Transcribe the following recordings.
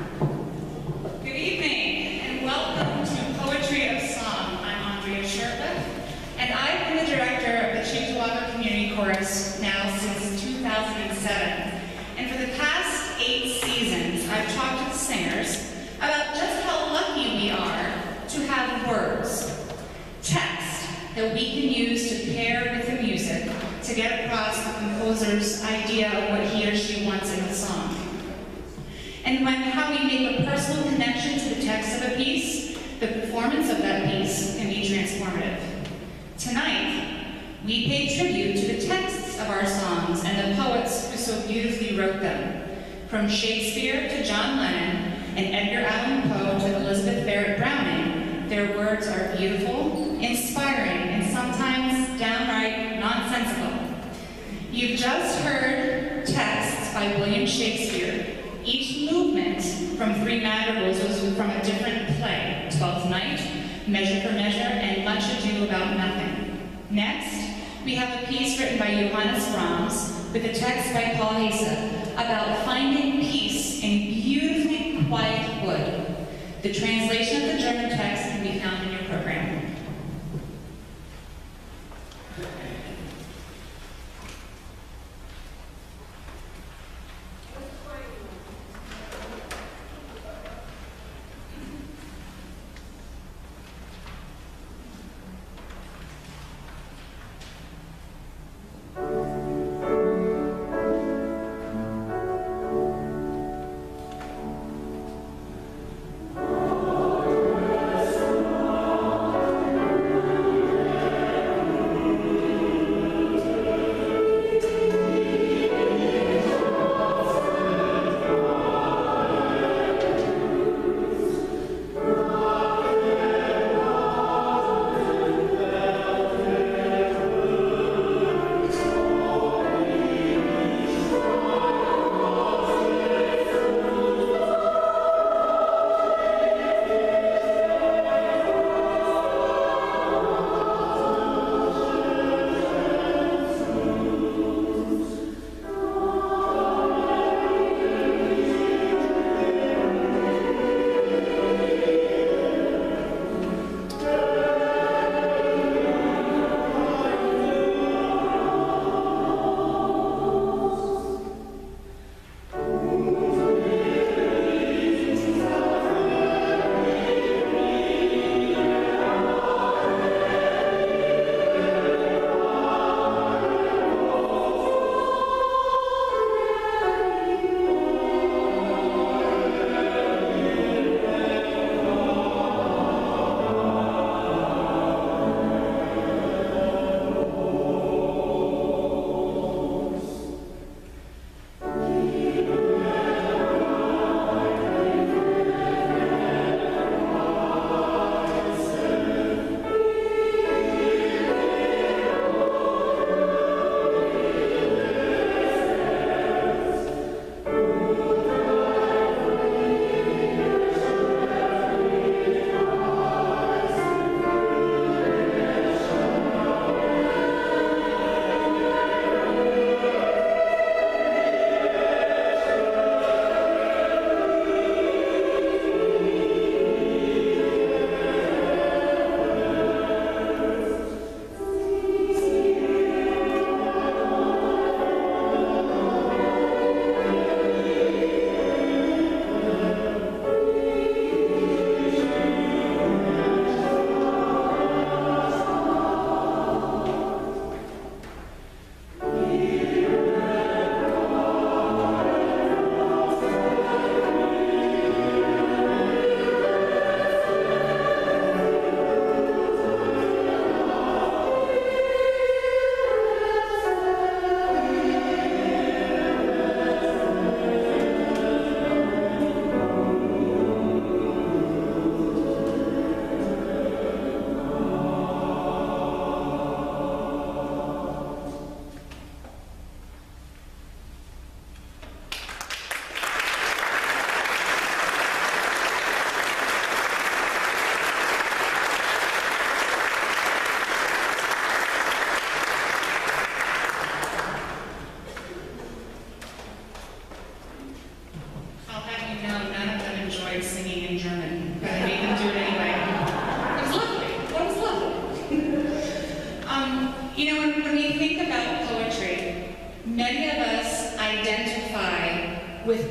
Good evening, and welcome to Poetry of Song. I'm Andrea Sherpa, and I've been the director of the Cheektowaga Community Chorus now since 2007. And for the past eight seasons, I've talked to the singers about just how lucky we are to have words, text that we can use to pair with the music to get across the composer's idea of what he or she piece, the performance of that piece can be transformative. Tonight, we pay tribute to the texts of our songs and the poets who so beautifully wrote them. From Shakespeare to John Lennon and Edgar Allan Poe to Elizabeth Barrett Browning, their words are beautiful, inspiring, and sometimes downright nonsensical. You've just heard texts by William Shakespeare. Each movement from Three Madrigals was from a different play, Twelfth Night, Measure for Measure, and Much Ado About Nothing. Next, we have a piece written by Johannes Brahms with a text by Paul Heyse about finding peace in beautifully quiet wood. The translation of the German text can be found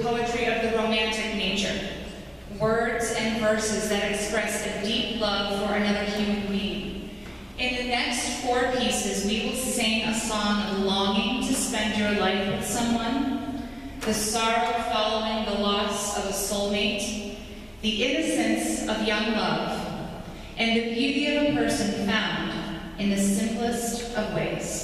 poetry of the romantic nature. Words and verses that express a deep love for another human being. In the next four pieces, we will sing a song of longing to spend your life with someone, the sorrow following the loss of a soulmate, the innocence of young love, and the beauty of a person found in the simplest of ways.